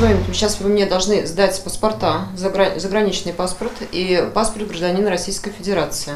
момент сейчас вы мне должны сдать паспорта, заграничный паспорт и паспорт гражданина Российской Федерации.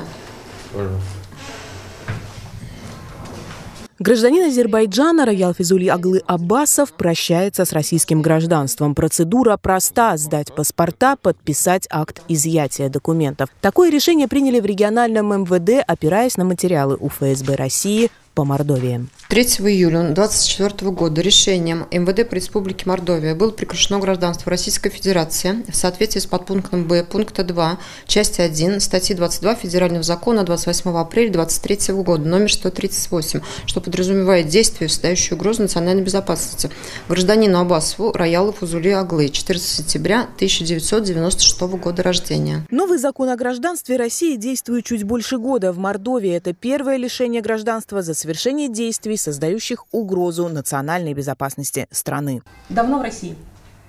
Гражданин Азербайджана Раял Физули Аглы Аббасов прощается с российским гражданством. Процедура проста – сдать паспорта, подписать акт изъятия документов. Такое решение приняли в региональном МВД, опираясь на материалы УФСБ России по Мордовии. 3 июля 2024 года решением МВД по Республике Мордовия было прекращено гражданство Российской Федерации в соответствии с подпунктом Б пункта 2 части 1 статьи 22 Федерального закона 28 апреля 2023 года номер 138, что подразумевает действие, создающее угрозу национальной безопасности гражданину Абасову Раялу Фузули Аглы 14 сентября 1996 года рождения. Новый закон о гражданстве России действует чуть больше года. В Мордовии это первое лишение гражданства за совершение действий создающих угрозу национальной безопасности страны. Давно в России?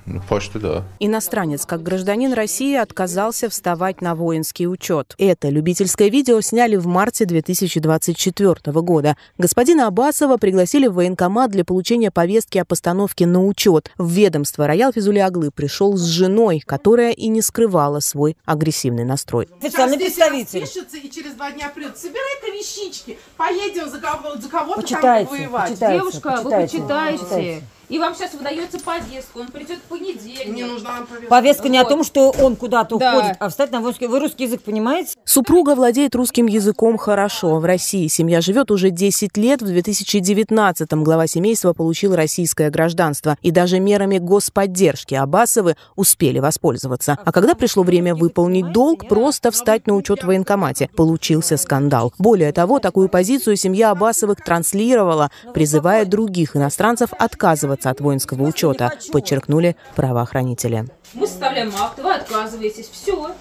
Ну, почти да. Иностранец, как гражданин России, отказался вставать на воинский учет. Это любительское видео сняли в марте 2024 года. Господина Абасова пригласили в военкомат для получения повестки о постановке на учет. В ведомство Роял Физулиаглы пришел с женой, которая и не скрывала свой агрессивный настрой. Официальный представитель. Пишется, и через два дня придет. Собирай-ка вещички, поедем за, кого- за кого-то там Почитайте, воевать. почитайте. Девушка, вы почитайте, почитайте. И вам сейчас выдается повестка. Он придет в понедельник. Не нужна повестка. Повестка не о Вот. том, что он куда-то Да. уходит, а встать на воинский. Вы русский язык понимаете? Супруга владеет русским языком хорошо. В России семья живет уже 10 лет. В 2019-м глава семейства получил российское гражданство. И даже мерами господдержки Абасовы успели воспользоваться. А когда пришло время выполнить долг, просто встать на учет в военкомате. Получился скандал. Более того, такую позицию семья Абасовых транслировала, призывая других иностранцев отказываться от воинского учета, подчеркнули правоохранители. Мы составляем акт, вы отказываетесь. Все.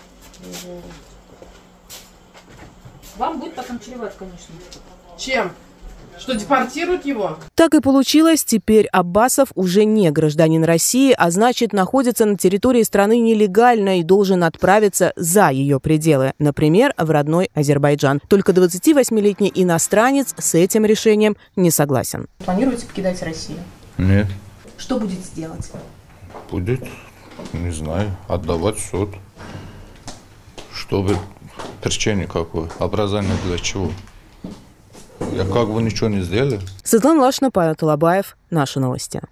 Вам будет потом чревато, конечно. Чем? Что, депортируют его? Так и получилось, теперь Аббасов уже не гражданин России, а значит находится на территории страны нелегально и должен отправиться за ее пределы, например, в родной Азербайджан. Только 28-летний иностранец с этим решением не согласен. Планируете покидать Россию? Нет. Что будете делать? Будет, не знаю, отдавать в суд. Чтобы причине какой? Образование для чего? Я как бы ничего не сделал. Светлана Лашина, Павел Талабаев. Наши новости.